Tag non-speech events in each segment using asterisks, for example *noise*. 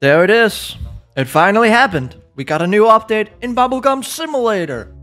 There it is. It finally happened. We got a new update in Bubblegum Simulator.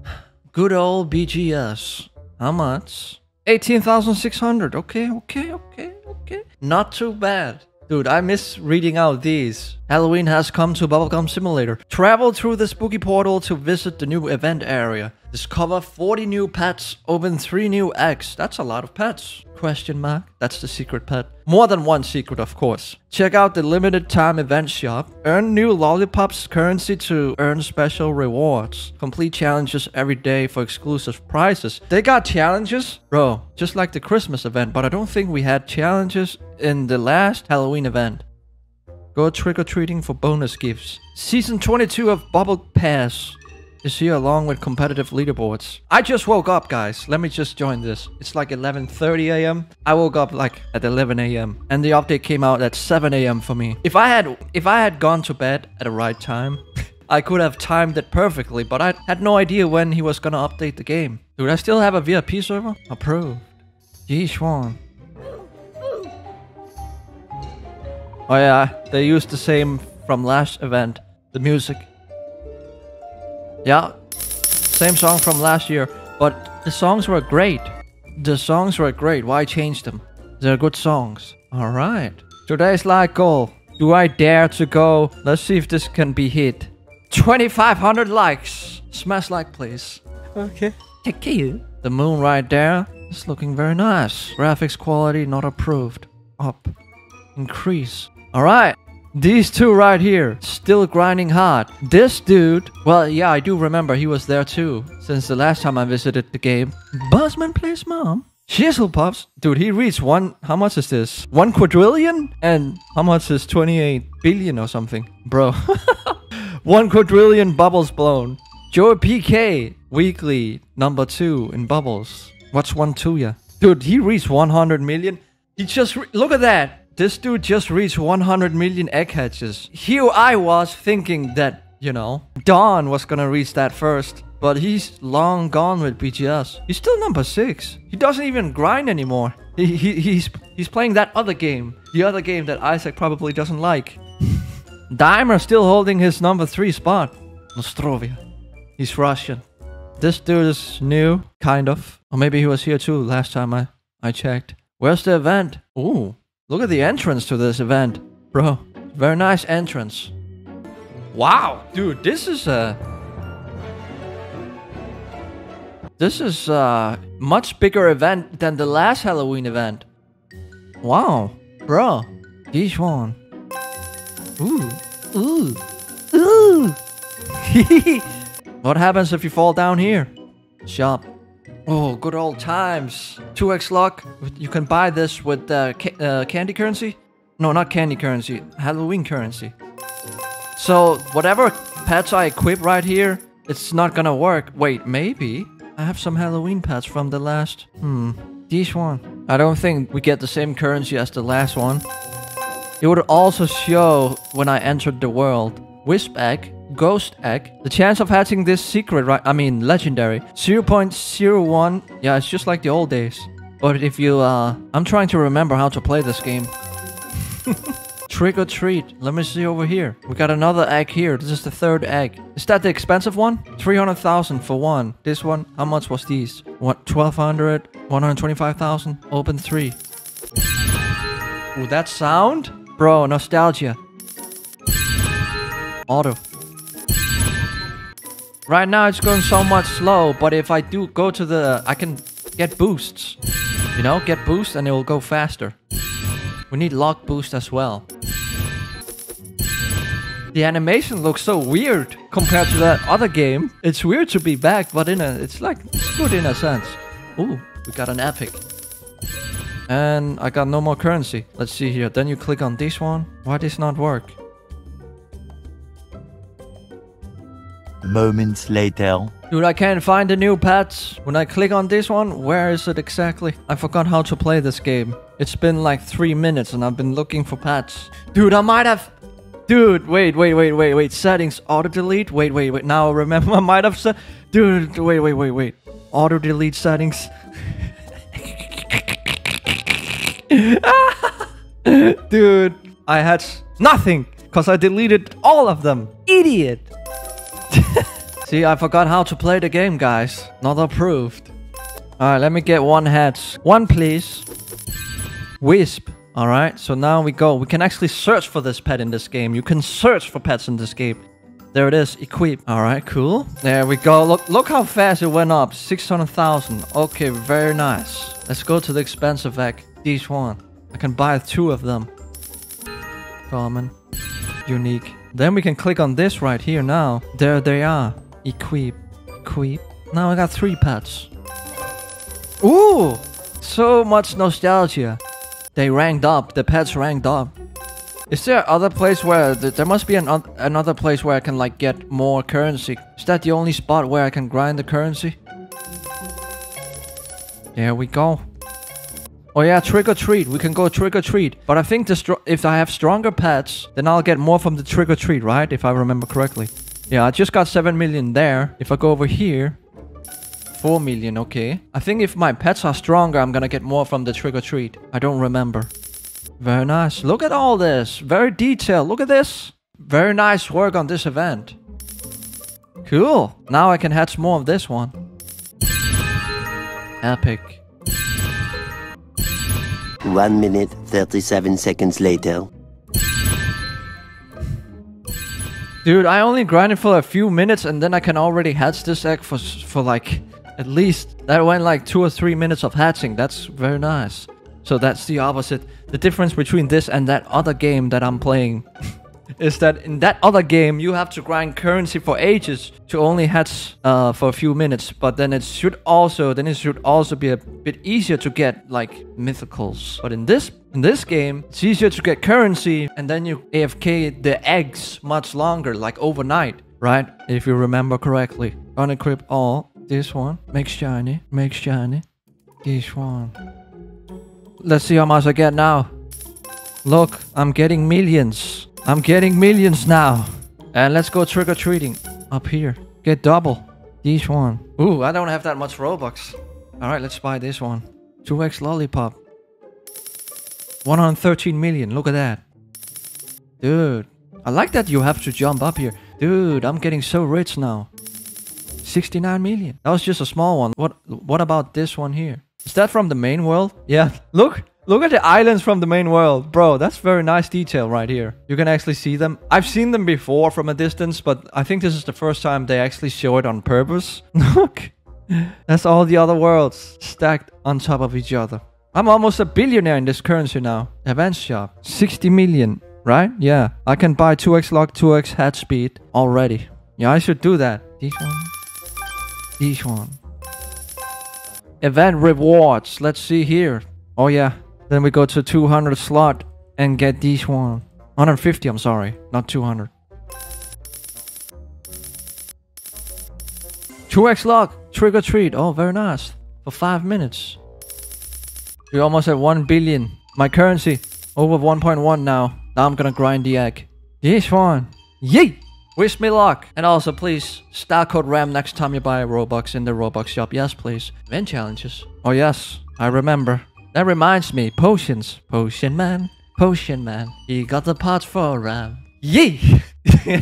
Good old BGS. How much? 18,600. Okay, okay, okay, okay. Not too bad. Dude, I miss reading out these. Halloween has come to Bubblegum Simulator. Travel through the spooky portal to visit the new event area. Discover 40 new pets. Open 3 new eggs. That's a lot of pets. Question mark. That's the secret pet. More than one secret, of course. Check out the limited time event shop. Earn new lollipops currency to earn special rewards. Complete challenges every day for exclusive prizes. They got challenges? Bro, just like the Christmas event, but I don't think we had challenges in the last Halloween event. Go trick-or-treating for bonus gifts. Season 22 of Bubble Pass is here along with competitive leaderboards. I just woke up, guys. Let me just join this. It's like 11.30 a.m. I woke up like at 11 a.m. And the update came out at 7 a.m. for me. If I had if I had gone to bed at the right time, *laughs* I could have timed it perfectly, but I had no idea when he was gonna update the game. Dude, I still have a VIP server? Approved. One. Oh yeah, they used the same from last event. The music. Yeah, same song from last year, but the songs were great. The songs were great. Why change them? They're good songs. All right. Today's like goal. Do I dare to go? Let's see if this can be hit. 2,500 likes. Smash like, please. Okay. Thank you. The moon right there is looking very nice. Graphics quality not approved. Up. Increase. Alright. These two right here, still grinding hard. This dude, well, yeah, I do remember he was there too, since the last time I visited the game. Buzzman plays mom. Shizzlepuffs, dude, he reached one, how much is this? One quadrillion? And how much is 28 billion or something? Bro. *laughs* one quadrillion bubbles blown. Joe PK, weekly, number two in bubbles. What's one to ya? Dude, he reached 100 million. He just, look at that. This dude just reached 100 million egg hatches. Here I was thinking that, you know, Dawn was gonna reach that first. But he's long gone with BGS. He's still number 6. He doesn't even grind anymore. He, he, he's, he's playing that other game. The other game that Isaac probably doesn't like. *laughs* Dimer still holding his number 3 spot. Nostrovia. He's Russian. This dude is new, kind of. Or maybe he was here too last time I, I checked. Where's the event? Ooh, look at the entrance to this event. Bro, very nice entrance. Wow, dude, this is a... This is a much bigger event than the last Halloween event. Wow, bro, this one. Ooh, ooh, ooh. *laughs* what happens if you fall down here? Shop. Oh, good old times. 2x luck. You can buy this with uh, ca- uh, candy currency. No, not candy currency. Halloween currency. So, whatever pets I equip right here, it's not gonna work. Wait, maybe? I have some Halloween pets from the last... Hmm. This one. I don't think we get the same currency as the last one. It would also show when I entered the world. Wisp egg, ghost egg. The chance of hatching this secret, right? I mean, legendary. 0.01. Yeah, it's just like the old days. But if you, uh, I'm trying to remember how to play this game. *laughs* Trick or treat. Let me see over here. We got another egg here. This is the third egg. Is that the expensive one? 300,000 for one. This one, how much was these? What, 1,200? 125,000? Open three. Ooh, that sound? Bro, nostalgia. Auto. Right now it's going so much slow, but if I do go to the... I can get boosts. You know, get boost and it will go faster. We need lock boost as well. The animation looks so weird compared to that other game. It's weird to be back, but in a... It's like... It's good in a sense. Ooh, we got an epic. And I got no more currency. Let's see here. Then you click on this one. Why this not work? Moments later. Dude, I can't find the new pets. When I click on this one, where is it exactly? I forgot how to play this game. It's been like three minutes and I've been looking for pets. Dude, I might have... Dude, wait, wait, wait, wait, wait. Settings, auto-delete? Wait, wait, wait. Now I remember *laughs* I might have said... Dude, wait, wait, wait, wait. Auto-delete settings. *laughs* Dude, I had nothing. Because I deleted all of them. Idiot. *laughs* See, I forgot how to play the game, guys. Not approved. Alright, let me get one hat. One, please. Wisp. Alright, so now we go. We can actually search for this pet in this game. You can search for pets in this game. There it is, equip. Alright, cool. There we go. Look look how fast it went up. 600,000. Okay, very nice. Let's go to the expensive egg. This one. I can buy two of them. Common. Unique. Then we can click on this right here now. There they are. Equip. Equip. Now I got three pets. Ooh! So much nostalgia. They ranked up. The pets ranked up. Is there other place where th there must be an another place where I can like get more currency? Is that the only spot where I can grind the currency? There we go. Oh yeah, trick or treat. We can go trick or treat. But I think if I have stronger pets, then I'll get more from the trick or treat, right? If I remember correctly. Yeah, I just got 7 million there. If I go over here, 4 million, okay. I think if my pets are stronger, I'm gonna get more from the trick or treat. I don't remember. Very nice. Look at all this. Very detailed. Look at this. Very nice work on this event. Cool. Now I can hatch more of this one. Epic. One minute, 37 seconds later. Dude, I only grinded for a few minutes and then I can already hatch this egg for, for like, at least, that went like two or three minutes of hatching. That's very nice. So that's the opposite. The difference between this and that other game that I'm playing *laughs* is that in that other game you have to grind currency for ages to only hatch uh, for a few minutes. But then it should also then it should also be a bit easier to get like mythicals. But in this in this game, it's easier to get currency and then you AFK the eggs much longer, like overnight, right? If you remember correctly. Unequip all. This one. Make shiny. Make shiny. This one. Let's see how much I get now. Look, I'm getting millions. I'm getting millions now. And let's go trick-or-treating. Up here. Get double. This one. Ooh, I don't have that much Robux. Alright, let's buy this one. 2x lollipop. 113 million. Look at that. Dude. I like that you have to jump up here. Dude, I'm getting so rich now. 69 million. That was just a small one. What what about this one here? Is that from the main world? Yeah, *laughs* look. Look at the islands from the main world. Bro, that's very nice detail right here. You can actually see them. I've seen them before from a distance, but I think this is the first time they actually show it on purpose. *laughs* Look. That's all the other worlds stacked on top of each other. I'm almost a billionaire in this currency now. Advanced shop. 60 million, right? Yeah. I can buy 2x lock, 2x head speed already. Yeah, I should do that. This one. This one. Event rewards. Let's see here. Oh yeah. Then we go to 200 slot and get this one. 150, I'm sorry. Not 200. 2x lock. Trick or treat. Oh, very nice. For 5 minutes. We're almost at 1 billion. My currency. Over 1.1 now. Now I'm gonna grind the egg. This one. Yay! Wish me luck. And also, please, star code RAM next time you buy Robux in the Robux shop. Yes, please. Event challenges. Oh, yes. I remember. That reminds me. Potions. Potion man. Potion man. He got the pot for RAM. Yee! *laughs*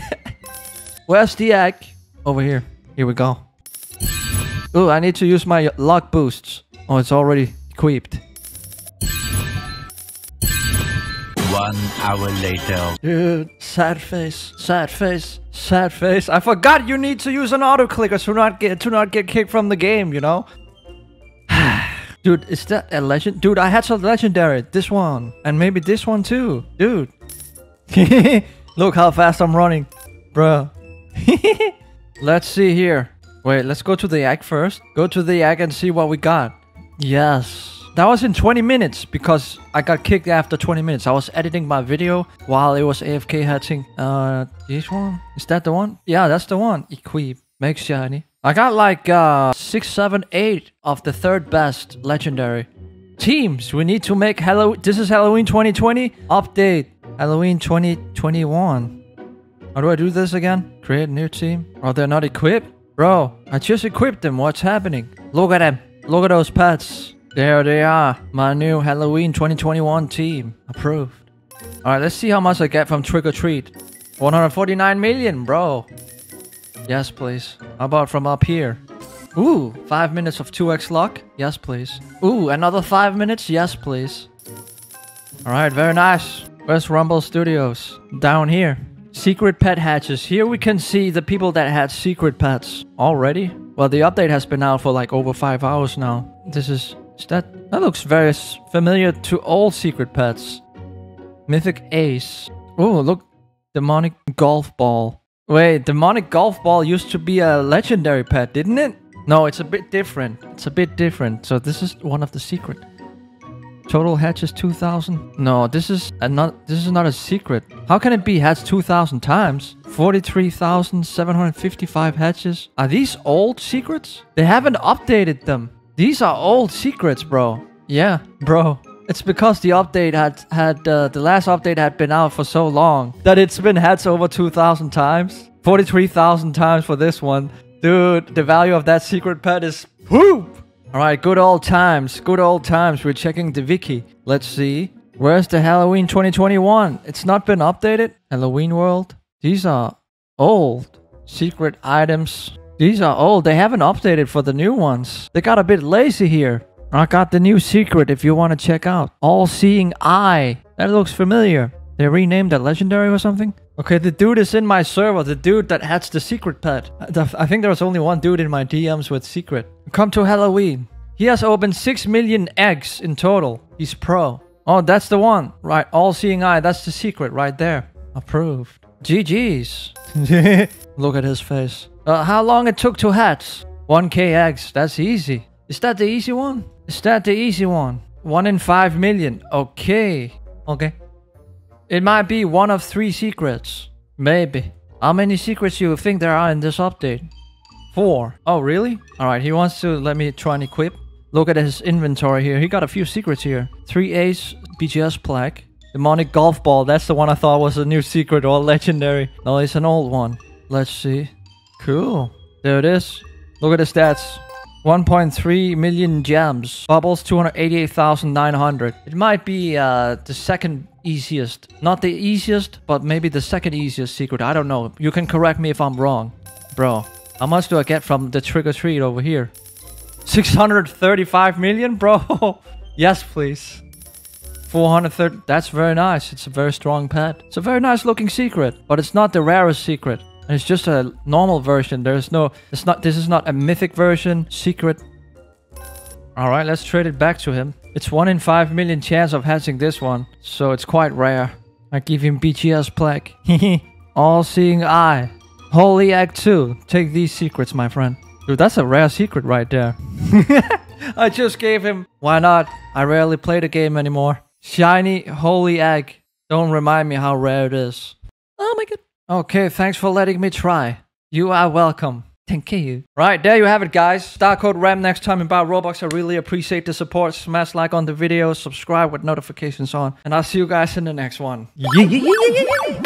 Where's the egg? Over here. Here we go. Oh, I need to use my luck boosts. Oh, it's already equipped. One hour later. Dude, sad face, sad face, sad face. I forgot you need to use an auto clicker to not get to not get kicked from the game. You know. Dude, is that a legend? Dude, I had some legendary. This one. And maybe this one too. Dude. *laughs* Look how fast I'm running. Bro. *laughs* let's see here. Wait, let's go to the egg first. Go to the egg and see what we got. Yes. That was in 20 minutes because I got kicked after 20 minutes. I was editing my video while it was AFK hatching. Uh, this one? Is that the one? Yeah, that's the one. Equip. Make shiny. I got like uh, 6, 7, 8 of the third best legendary. Teams, we need to make Hello. This is Halloween 2020. Update. Halloween 2021. How do I do this again? Create a new team. Are they not equipped? Bro, I just equipped them. What's happening? Look at them. Look at those pets. There they are, my new Halloween 2021 team. Approved. All right, let's see how much I get from Trick or Treat. 149 million, bro. Yes, please. How about from up here? Ooh, five minutes of 2x luck? Yes, please. Ooh, another five minutes? Yes, please. All right, very nice. Where's Rumble Studios? Down here. Secret pet hatches. Here we can see the people that had secret pets already. Well, the update has been out for like over five hours now. This is, is that that looks very familiar to all secret pets. Mythic Ace. Oh, look, demonic golf ball. Wait, demonic golf ball used to be a legendary pet, didn't it? No, it's a bit different. It's a bit different. So this is one of the secret. Total hatches 2000. No, this is not this is not a secret. How can it be hatched 2000 times? 43,755 hatches. Are these old secrets? They haven't updated them. These are old secrets, bro. Yeah, bro. It's because the update had had uh, the last update had been out for so long that it's been hatched over 2000 times. 43,000 times for this one. Dude, the value of that secret pet is poop. All right, good old times. Good old times. We're checking the wiki. Let's see. Where's the Halloween 2021? It's not been updated. Halloween World. These are old. Secret items. These are old. They haven't updated for the new ones. They got a bit lazy here. I got the new secret if you want to check out. All Seeing Eye. That looks familiar. They renamed that legendary or something? Okay, the dude is in my server. The dude that has the secret pet. I think there was only one dude in my DMs with secret. Come to Halloween. He has opened 6 million eggs in total. He's pro. Oh, that's the one. Right, all seeing eye. That's the secret right there. Approved. GG's. *laughs* Look at his face. Uh, how long it took to hatch? 1k eggs. That's easy. Is that the easy one? Is that the easy one? 1 in 5 million. Okay. Okay. It might be one of three secrets. Maybe. How many secrets do you think there are in this update? Four. Oh, really? Alright, he wants to let me try and equip. Look at his inventory here. He got a few secrets here. Three Ace BGS plaque. Demonic golf ball. That's the one I thought was a new secret or legendary. No, it's an old one. Let's see. Cool. There it is. Look at the stats. 1.3 million gems. Bubbles 288,900. It might be uh, the second easiest. Not the easiest, but maybe the second easiest secret. I don't know. You can correct me if I'm wrong. Bro, how much do I get from the trick or treat over here? 635 million, bro? *laughs* yes, please. 430. That's very nice. It's a very strong pet. It's a very nice looking secret, but it's not the rarest secret. It's just a normal version. There's no. It's not. This is not a mythic version. Secret. All right, let's trade it back to him. It's one in five million chance of hatching this one, so it's quite rare. I give him BGS plaque. *laughs* All-seeing eye. Holy egg too. Take these secrets, my friend. Dude, that's a rare secret right there. *laughs* I just gave him. Why not? I rarely play the game anymore. Shiny holy egg. Don't remind me how rare it is. Okay, thanks for letting me try. You are welcome. Thank you. Right, there you have it, guys. Star code RAM next time in Bar Robux. I really appreciate the support. Smash like on the video, subscribe with notifications on, and I'll see you guys in the next one. Yeah, yeah, yeah.